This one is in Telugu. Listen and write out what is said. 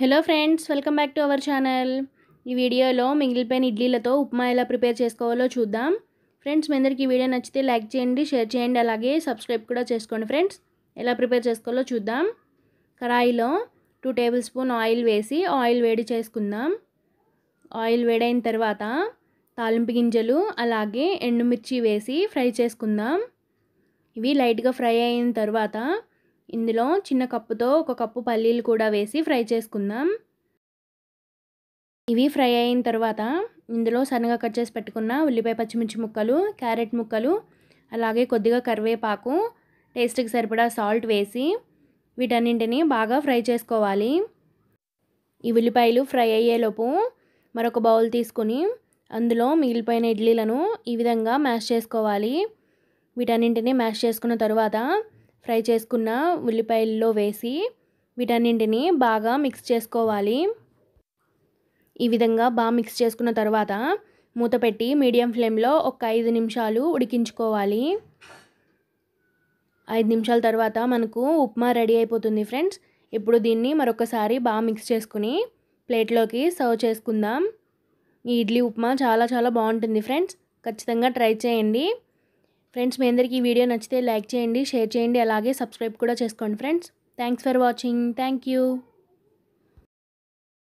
Hello friends welcome back to our channel ఈ వీడియోలో మిగిలిపోయిన ఇడ్లీలతో ఉప్మా ఎలా ప్రిపేర్ చేసుకోవాలో చూద్దాం. ఫ్రెండ్స్ మీ అందరికీ ఈ వీడియో నచ్చితే లైక్ చేయండి షేర్ చేయండి అలాగే సబ్స్క్రైబ్ కూడా చేసుకోండి ఫ్రెండ్స్ ఎలా ప్రిపేర్ చేసుకోవాలో చూద్దాం. కడాయిలో టూ టేబుల్ స్పూన్ ఆయిల్ వేసి ఆయిల్ వేడి చేసుకుందాం. ఆయిల్ వేడైన తర్వాత తాలింపు గింజలు అలాగే ఎండుమిర్చి వేసి ఫ్రై చేసుకుందాం. ఇవి లైట్గా ఫ్రై అయిన తర్వాత ఇందులో చిన్న కప్పుతో ఒక కప్పు పల్లీలు కూడా వేసి ఫ్రై చేసుకుందాం. ఇవి ఫ్రై అయిన తర్వాత ఇందులో సన్నగా కట్ చేసి పెట్టుకున్న ఉల్లిపాయ పచ్చిమిర్చి ముక్కలు క్యారెట్ ముక్కలు అలాగే కొద్దిగా కరివేపాకు టేస్ట్కి సరిపడా సాల్ట్ వేసి వీటన్నింటిని బాగా ఫ్రై చేసుకోవాలి. ఈ ఉల్లిపాయలు ఫ్రై అయ్యేలోపు మరొక బౌల్ తీసుకొని అందులో మిగిలిపోయిన ఇడ్లీలను ఈ విధంగా మ్యాష్ చేసుకోవాలి. వీటన్నింటిని మ్యాష్ చేసుకున్న తర్వాత ఫ్రై చేసుకున్న ఉల్లిపాయల్లో వేసి వీటన్నింటిని బాగా మిక్స్ చేసుకోవాలి. ఈ విధంగా బాగా మిక్స్ చేసుకున్న తర్వాత మూత పెట్టి మీడియం ఫ్లేమ్లో ఒక ఐదు నిమిషాలు ఉడికించుకోవాలి. ఐదు నిమిషాల తర్వాత మనకు ఉప్మా రెడీ అయిపోతుంది ఫ్రెండ్స్. ఇప్పుడు దీన్ని మరొకసారి బాగా మిక్స్ చేసుకుని ప్లేట్లోకి సర్వ్ చేసుకుందాం. ఈ ఇడ్లీ ఉప్మా చాలా చాలా బాగుంటుంది ఫ్రెండ్స్. ఖచ్చితంగా ట్రై చేయండి. ఫ్రెండ్స్ మీ అందరికీ ఈ వీడియో నచ్చితే లైక్ చేయండి షేర్ చేయండి అలాగే సబ్స్క్రైబ్ కూడా చేసుకోండి friends. Thanks for watching. Thank you.